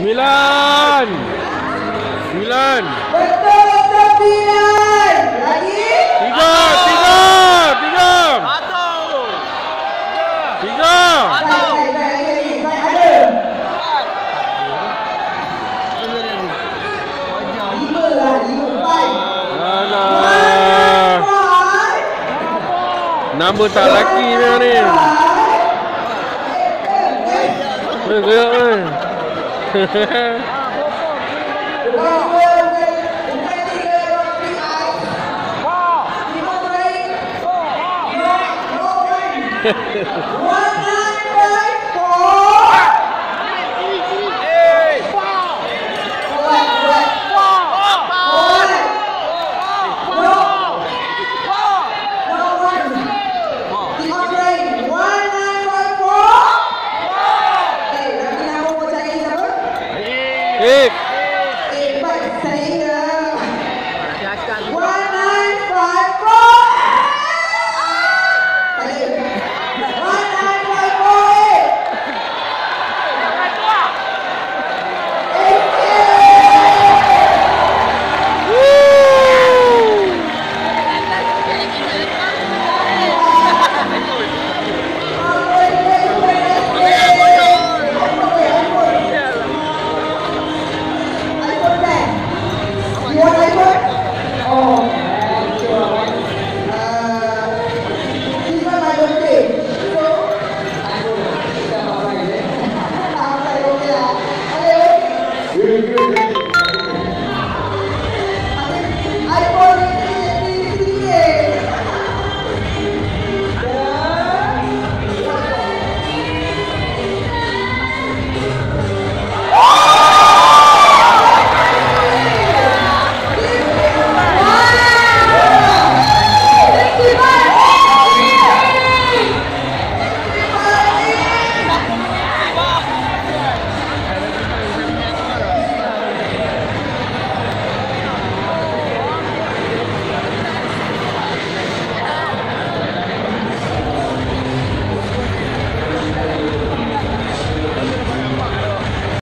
Sembilan. Sembilan. Betul sembilan. Lagi. Tiga. Tiga. Tiga. Tiga. Baik. Alah. Five. Nama tak laki memang ni. 呵呵呵。E